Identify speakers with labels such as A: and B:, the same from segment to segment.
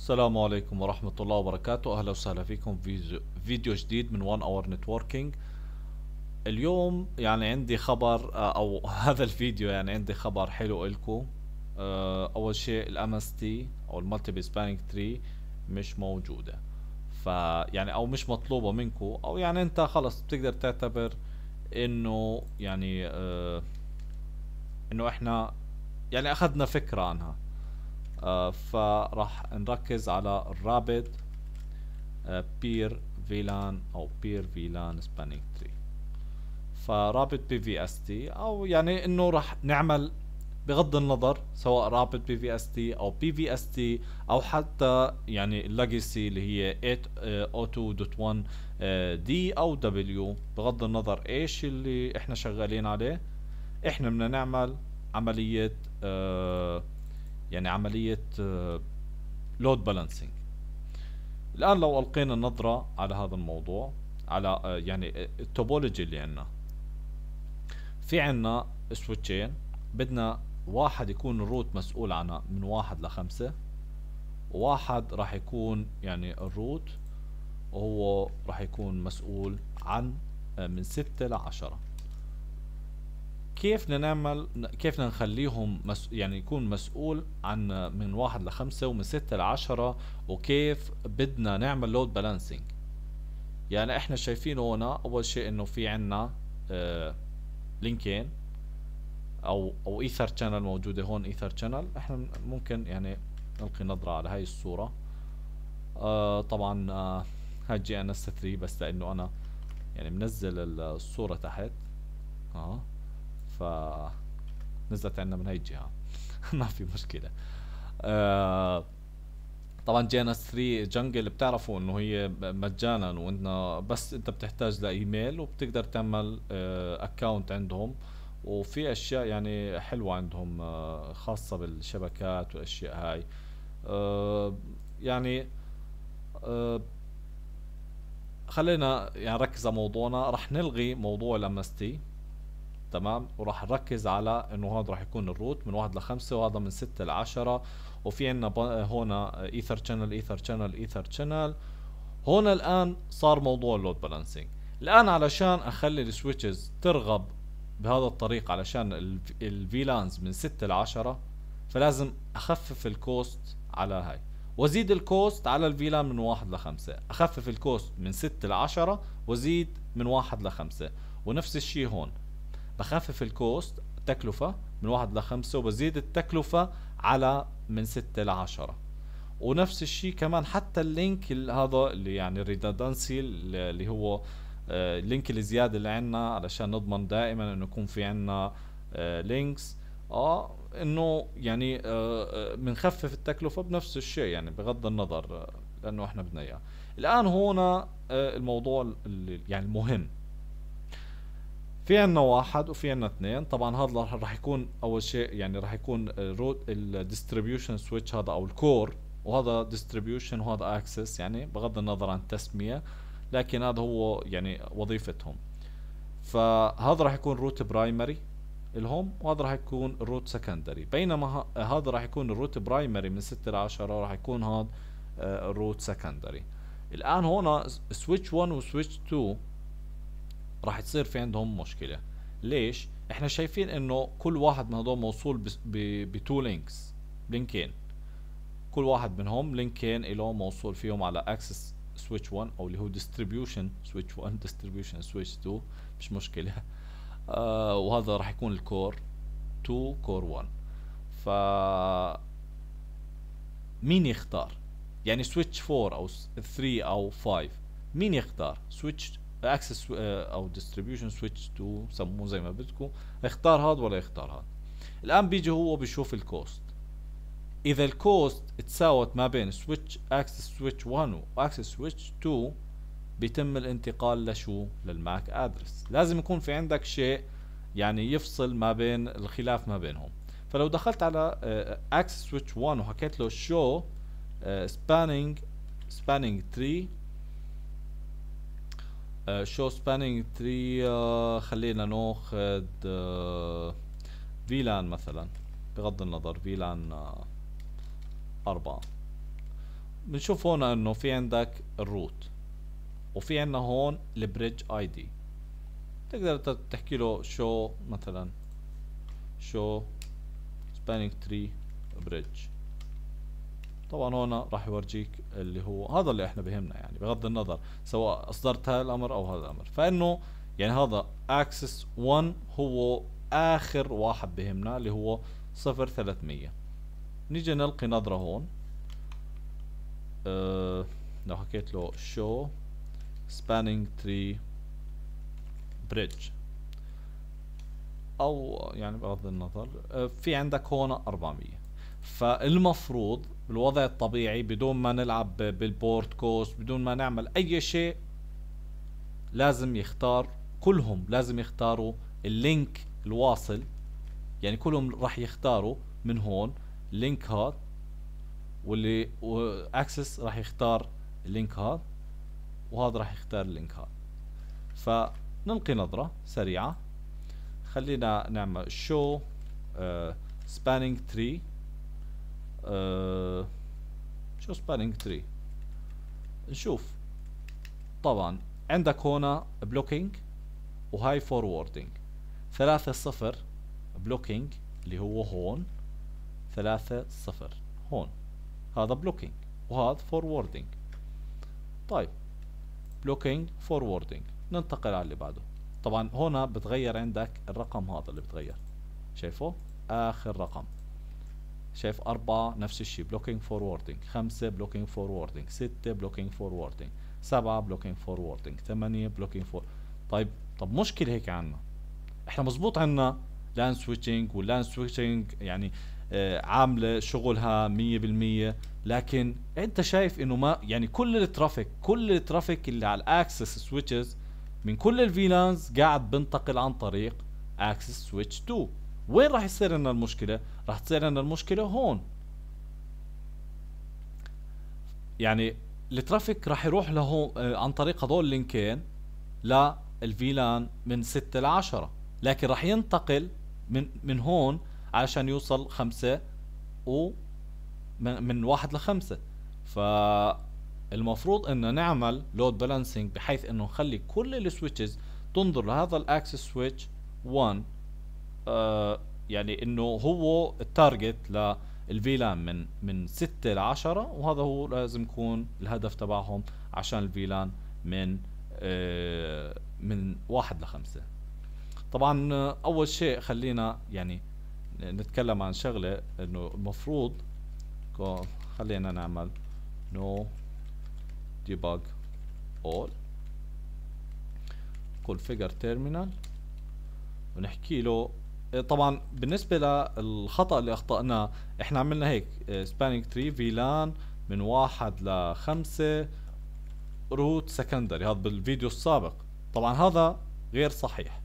A: السلام عليكم ورحمة الله وبركاته. أهلا وسهلا فيكم في فيديو جديد من 1 Hour Networking. اليوم يعني عندي خبر آه، أو هذا الفيديو يعني عندي خبر حلو إلكم آه، أول شيء ال MST أو ال multiple spanning tree مش موجودة. فيعني أو مش مطلوبة منكم أو يعني أنت خلص بتقدر تعتبر إنه يعني آه، إنه إحنا يعني أخذنا فكرة عنها. فراح نركز على ال rapid per VLAN أو per VLAN spanning tree. ف rapid PVST أو يعني إنه راح نعمل بغض النظر سواء رابد بي في اس تي أو بي في اس تي أو حتى يعني ال legacy اللي هي 802.1 D أو W بغض النظر إيش اللي إحنا شغالين عليه إحنا بدنا نعمل عملية آه يعني عملية load balancing الآن لو ألقينا نظرة على هذا الموضوع على آه، يعني ال topology اللي عندنا. في عنا switch ين بدنا واحد يكون ال root مسؤول عنها من واحد لخمسة وواحد راح يكون يعني ال root وهو راح يكون مسؤول عن آه، من ستة لعشرة. كيف نعمل كيف نخليهم مس... يعني يكون مسؤول عن من واحد لخمسة ومن ستة لعشرة وكيف بدنا نعمل load balancing يعني إحنا شايفين هنا أول شيء إنه في عنا آه لينكين أو أو EtherChannel موجودة هون EtherChannel إحنا ممكن يعني نلقي نظرة على هاي الصورة. آه طبعا آه هاي GNS3 بس لأنه أنا يعني منزل الصورة تحت. آه. ف نزلت عندنا من هاي الجهة. ما في مشكلة. آه طبعا GNS3 Jungle بتعرفوا إنه هي مجانا وإنه بس أنت بتحتاج لايميل وبتقدر تعمل account آه عندهم. وفي أشياء يعني حلوة عندهم آه خاصة بالشبكات والاشياء هاي. آه يعني آه خلينا يعني نركز على موضوعنا. رح نلغي موضوع ال MST تمام؟ وراح نركز على إنه هذا راح يكون ال root من واحد لخمسة وهذا من ستة لعشرة. وفي عنا هنا EtherChannel EtherChannel EtherChannel هنا الآن صار موضوع ال load balancing الآن علشان أخلي ال switches ترغب بهذا الطريق علشان ال VLANs من ستة لعشرة فلازم أخفف ال cost على هاي. وأزيد ال cost على ال VLAN من واحد لخمسة. أخفف ال cost من ستة لعشرة وأزيد من واحد لخمسة. ونفس الشيء هون. بخفف ال cost التكلفة من واحد لخمسة وبزيد التكلفة على من ستة لعشرة ونفس الشيء كمان حتى ال link هذا اللي يعني ال redundancy اللي هو ال link آه، الزيادة اللي عنا علشان نضمن دائما إنه يكون في عنا links آه, آه، إنه يعني بنخفف آه التكلفة بنفس الشيء يعني بغض النظر لأنه إحنا بدنا إياه. الآن هنا الموضوع يعني المهم. في عنا واحد وفي عنا اثنين. طبعا هذا راح يكون أول شيء يعني راح يكون ال root ال distribution switch هذا أو ال core وهذا distribution وهذا access يعني بغض النظر عن التسميه لكن هذا هو يعني وظيفتهم. فهذا راح يكون root primary الهم وهذا راح يكون ال root secondary بينما هذا راح يكون ال root primary من 6 ل 10 راح يكون هذا ال root secondary الآن هون switch 1 و switch 2 راح تصير في عندهم مشكلة. ليش؟ إحنا شايفين إنه كل واحد من هذول موصول ب two links لينكين. كل واحد منهم لينكين له موصول فيهم على access switch 1 أو اللي هو distribution switch 1 distribution switch 2 مش مشكلة. آه وهذا راح يكون ال core 2 core 1 ف مين يختار؟ يعني switch 4 أو 3 أو 5 مين يختار؟ switch access آه، أو distribution switch 2 سموه زي ما بدكم. اختار هذا ولا يختار هذا الآن بيجي هو بيشوف ال cost إذا ال cost تساوت ما بين switch access switch 1 و access switch 2 بيتم الانتقال لشو؟ لل MAC address. لازم يكون في عندك شيء يعني يفصل ما بين الخلاف ما بينهم. فلو دخلت على access switch 1 وحكيت له show spanning spanning tree show spanning tree خلينا ناخذ VLAN مثلا بغض النظر VLAN uh, أربعة. بنشوف هون إنه في عندك ال root وفي عندنا هون ال bridge ID تقدر تحكي له show مثلا show spanning tree bridge طبعا هون راح يورجيك اللي هو هذا اللي إحنا بهمنا يعني بغض النظر سواء أصدرت هذا الأمر أو هذا الأمر. فإنه يعني هذا access 1 هو آخر واحد بهمنا اللي هو 0300 نيجي نلقي نظرة هون. أه لو حكيت له show spanning tree bridge. أو يعني بغض النظر أه في عندك هون 400 فالمفروض بالوضع الطبيعي بدون ما نلعب بال port cost بدون ما نعمل أي شيء لازم يختار كلهم لازم يختاروا ال link الواصل يعني كلهم راح يختاروا من هون ال link هذا واللي access راح يختار ال link هذا وهذا راح يختار ال link هذا. فنلقي نظرة سريعة. خلينا نعمل show spanning tree show spanning tree نشوف. طبعا عندك هنا blocking وهاي forwarding ثلاثة صفر blocking اللي هو هون. ثلاثة صفر هون. هذا blocking وهذا forwarding طيب blocking forwarding ننتقل على اللي بعده. طبعا هنا بتغير عندك الرقم هذا اللي بتغير. شايفه؟ آخر رقم. شايف أربعة نفس الشيء. blocking forwarding خمسة blocking forwarding ستة blocking forwarding سبعة blocking forwarding ثمانية blocking for طيب طب مشكلة هيك عنا. إحنا مزبوط عنا لأن switching وال LAN switching يعني آه عاملة شغلها مية بالمية. لكن أنت شايف إنه ما يعني كل ال traffic كل ال traffic اللي على ال access switches من كل ال VLANs قاعد بنتقل عن طريق access switch 2 وين راح يصير لنا المشكلة؟ راح تصير لنا المشكلة هون. يعني ال traffic راح يروح له آه، عن طريق هذول اللينكين لل VLAN من 6 ل 10 لكن راح ينتقل من من هون علشان يوصل خمسة و من, من واحد لخمسة. فالمفروض إنه نعمل load balancing بحيث إنه نخلي كل ال switches تنظر لهذا ال access switch 1 آه يعني إنه هو ال target للفيلان من من 6 ل 10 وهذا هو لازم يكون الهدف تبعهم عشان الفيلان من آه من 1 ل 5 طبعا أول شيء خلينا يعني نتكلم عن شغلة إنه المفروض خلينا نعمل no debug all. configure terminal ونحكي له طبعا بالنسبة للخطأ اللي اخطاناه إحنا عملنا هيك spanning tree VLAN من واحد لخمسة root secondary هذا بالفيديو السابق. طبعا هذا غير صحيح.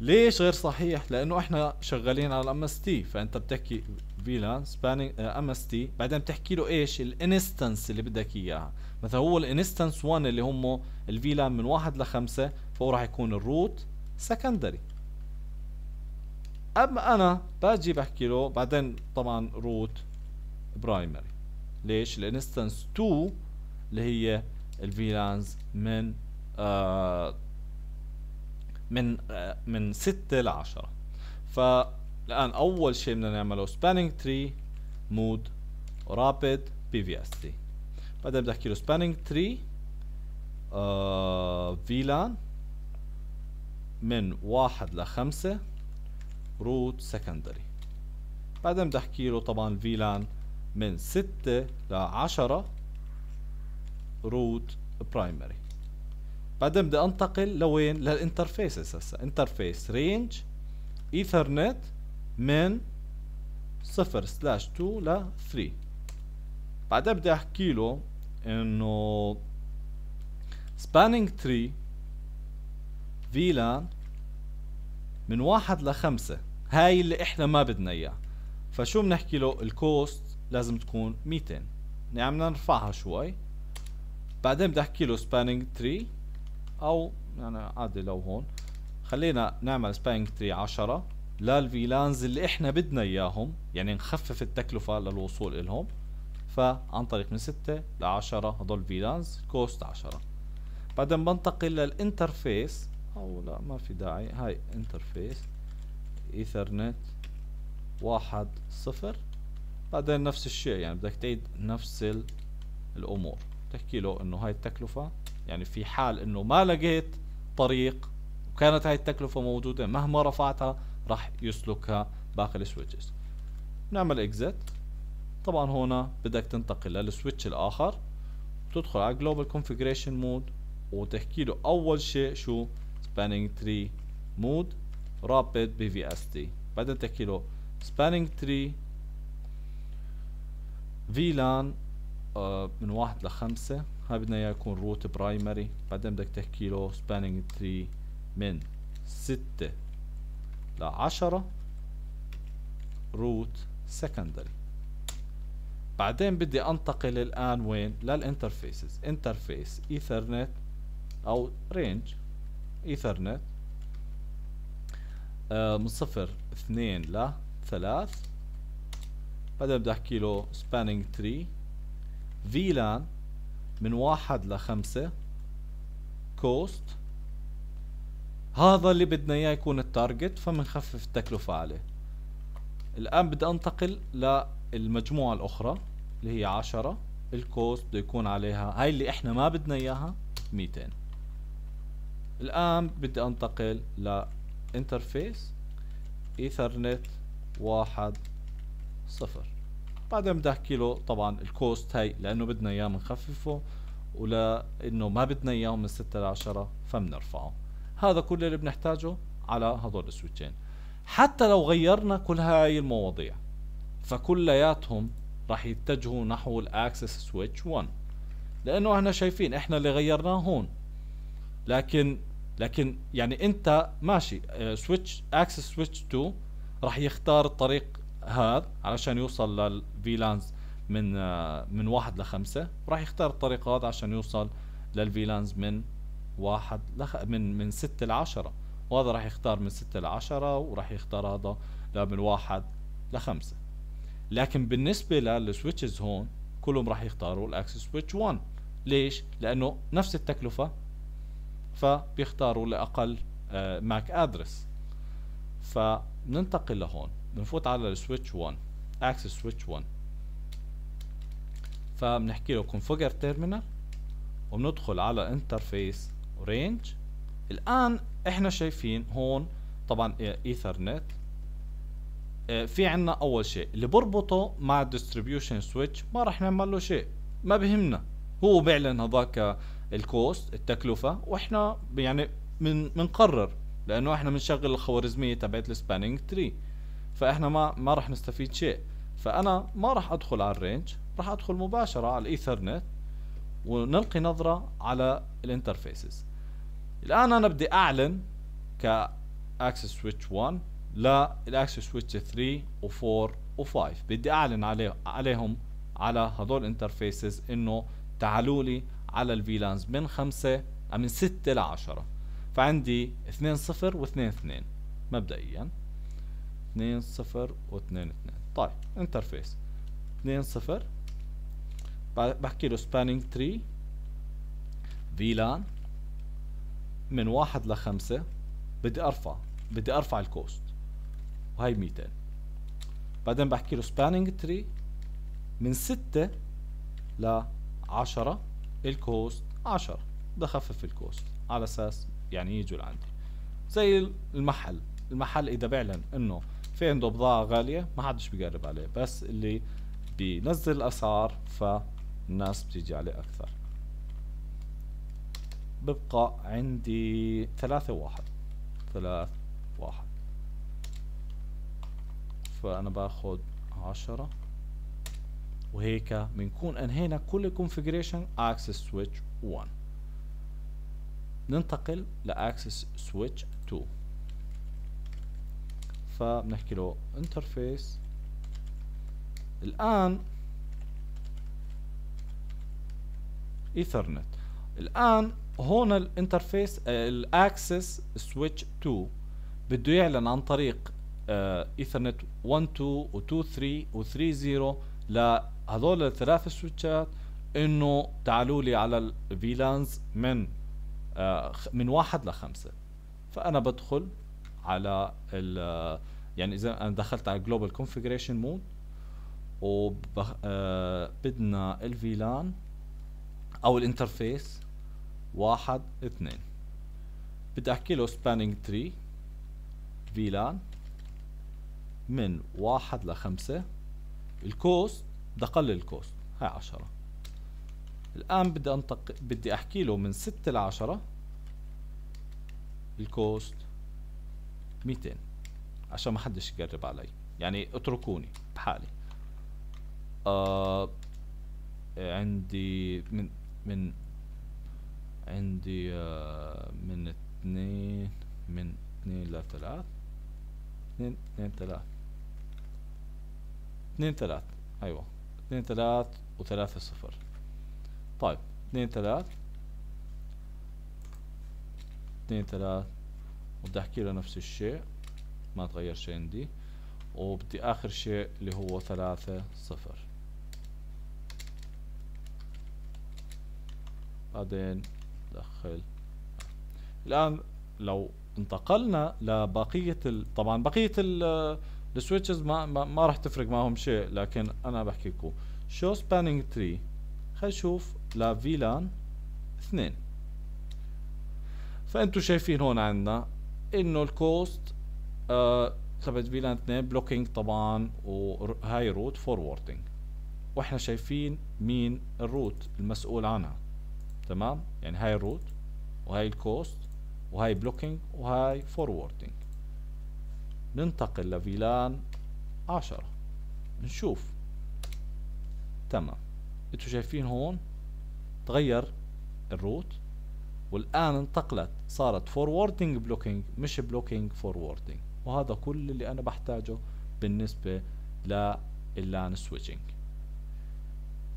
A: ليش غير صحيح؟ لأنه إحنا شغالين على ال MST فأنت بتحكي VLAN spanning MST بعدين بتحكي له إيش؟ ال instance اللي بدك إياها. مثلا هو ال instance 1 اللي هم ال VLAN من واحد لخمسة فهو راح يكون ال root secondary اما أنا باجي بحكي له بعدين طبعا root primary. ليش؟ ال instance 2 اللي هي ال VLANs من آه من آه من 6 ل 10 فالآن أول شيء بدنا نعمله spanning tree mode rapid PVST بعدين بدي أحكي له spanning tree VLAN من واحد لخمسة. root secondary بعدين بدي أحكي له طبعا VLAN من ستة لعشرة root primary بعدين بدي أنتقل لوين؟ لل interfaces هسه interface range Ethernet من صفر slash two ل 3 بعدين بدي أحكي له إنه spanning tree VLAN من واحد لخمسة هاي اللي إحنا ما بدنا اياه فشو بنحكي له؟ ال cost لازم تكون 200 يعني بدنا نرفعها شوي. بعدين بدي أحكي له spanning tree أو يعني عادي لو هون. خلينا نعمل spanning tree 10 لل VLANs اللي إحنا بدنا إياهم. يعني نخفف التكلفة للوصول إلهم. فعن طريق من 6 ل 10 هدول VLANs cost 10 بعدين بنتقل لل interface أو لا ما في داعي. هاي interface Ethernet واحد صفر. بعدين نفس الشيء يعني بدك تعيد نفس الأمور. تحكي له إنه هاي التكلفة يعني في حال إنه ما لقيت طريق وكانت هاي التكلفة موجودة مهما رفعتها راح يسلكها باقي ال switches. نعمل exit طبعا هنا بدك تنتقل لل switch الآخر. تدخل على global configuration mode وتحكي له أول شيء شو؟ Spanning tree mode rapid PVST بعدين تحكي له spanning tree VLAN آه من واحد لخمسة. هاي بدنا اياه يكون root primary بعدين بدك تحكي له spanning tree من ستة لعشرة root secondary. بعدين بدي أنتقل الآن وين؟ لل interfaces interface Ethernet أو range Ethernet آه من صفر اثنين لثلاث بعدين بدي أحكي له spanning tree VLAN من واحد لخمسة cost هذا اللي بدنا إياه يكون ال target فمنخفف التكلفة عليه. الآن بدي أنتقل للمجموعة الأخرى اللي هي عشرة. ال cost بده يكون عليها هاي اللي إحنا ما بدنا إياها ميتين. الآن بدي أنتقل ل interface Ethernet واحد صفر. بعدين بدي أحكي له طبعا ال cost هاي لأنه بدنا إياه بنخففه ولأنه ما بدنا إياه من 6 ل 10 فبنرفعه هذا كل اللي بنحتاجه على هذول ال switch ين. حتى لو غيرنا كل هاي المواضيع فكلياتهم راح يتجهوا نحو ال access switch 1 لأنه إحنا شايفين إحنا اللي غيرناه هون. لكن لكن يعني انت ماشي switch access switch 2 راح يختار الطريق هذا علشان يوصل لل VLANs من آه، من واحد لخمسة. راح يختار الطريق هذا عشان يوصل لل VLANs من واحد لخ... من من ستة لعشرة. وهذا راح يختار من ستة لعشرة وراح يختار هذا من واحد لخمسة. لكن بالنسبة لل switches هون كلهم راح يختاروا ال access switch 1 ليش؟ لأنه نفس التكلفة فبيختاروا لأقل MAC address فننتقل لهون. بنفوت على ال switch 1 access switch 1 فبنحكي له configure terminal وبندخل على interface range الآن إحنا شايفين هون طبعا ايثرنت آه، في عنا أول شيء اللي بربطه مع ال distribution switch ما راح نعمل له شيء. ما بهمنا. هو بيعلن هذاك ال cost التكلفة وإحنا يعني من بنقرر لأنه إحنا بنشغل الخوارزمية تبعت ال spanning tree. فإحنا ما ما راح نستفيد شيء. فأنا ما راح أدخل على ال range راح أدخل مباشرة على الإيثرنت ونلقي نظرة على ال interfaces. الآن أنا بدي أعلن ك access switch 1 لل access switch 3 و4 و5 بدي أعلن عليه عليهم على هدول ال interfaces إنه تعالوا لي على ال VLANs من خمسة من ستة لعشرة فعندي اثنين صفر واثنين اثنين مبدئيا. اثنين صفر واثنين اثنين. طيب interface. اثنين صفر. بحكي له spanning tree VLAN. من واحد لخمسة بدي أرفع. بدي أرفع ال cost. وهي 200 بعدين بحكي له spanning tree من ستة ل 10 ال cost 10 بدي اخفف ال cost على أساس يعني يجوا لعندي. زي المحل. المحل إذا بيعلن إنه في عنده بضاعة غالية ما حدش بيقرب عليه بس اللي بينزل الاسعار فالناس بتيجي عليه أكثر. ببقى عندي ثلاثة واحد. ثلاث واحد. فأنا باخد عشرة. وهيك بنكون أنهينا كل ال configuration access switch 1 ننتقل ل access switch 2 فبنحكي له interface الآن ايثرنت الآن هون ال interface ال access switch 2 بده يعلن عن طريق ايثرنت 1 2 و 2 3 و 3 0 هذول الثلاث سويتشات إنه تعالوا لي على ال VLANs من آه من واحد لخمسة. فأنا بدخل على ال يعني إذا أنا دخلت على global configuration mode وبدنا ال VLAN أو ال interface واحد اثنين. بدي أحكي له spanning tree VLAN من واحد لخمسة. ال cost بدي اقلل ال cost. هاي عشرة. الآن بدي انتق بدي أحكي له من ستة لعشرة ال cost ميتين. عشان ما حدش يقرب علي. يعني اتركوني بحالي. آه عندي من من عندي آه من اثنين من اثنين لثلاث اثنين اثنين ثلاث. اثنين ثلاث. أيوه. اثنين ثلاث وثلاثة صفر. طيب اثنين ثلاث. اثنين ثلاث. بدي أحكي له نفس الشيء ما تغير شيء عندي. وبدي آخر شيء اللي هو ثلاثة صفر. بعدين دخل. الآن لو انتقلنا لبقية ال... طبعا بقية ال... ال switches ما ما, ما راح تفرق معهم شيء لكن أنا بحكي لكم show spanning tree خلينا نشوف ل VLAN اثنين. فأنتوا شايفين هون عندنا إنه ال cost آه تبعت VLAN اثنين blocking طبعا وهاي root forwarding وإحنا شايفين مين ال root المسؤول عنها. تمام؟ يعني هاي ال root وهاي ال cost وهاي blocking وهاي forwarding ننتقل ل VLAN عشرة. نشوف. تمام. أنتوا شايفين هون؟ تغير ال root. والآن انتقلت صارت forwarding blocking مش blocking forwarding وهذا كل اللي أنا بحتاجه بالنسبة لل LAN switching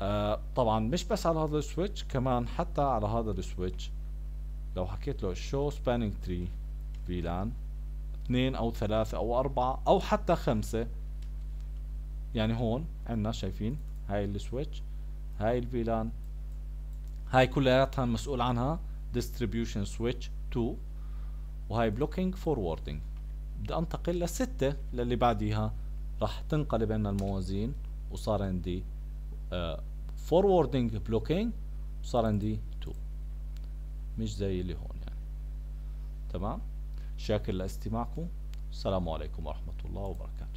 A: آه طبعا مش بس على هذا ال switch كمان حتى على هذا ال switch لو حكيت له show spanning tree VLAN اثنين أو ثلاثة أو أربعة أو حتى خمسة. يعني هون عندنا شايفين هاي ال switch هاي ال VLAN هاي كلياتها مسؤول عنها distribution switch 2 وهاي blocking forwarding. بدي أنتقل لستة للي بعديها. راح تنقلب عنا الموازين وصار عندي uh, forwarding blocking وصار عندي 2 مش زي اللي هون يعني. تمام؟ شاكر لاستماعكم. السلام عليكم ورحمة الله وبركاته.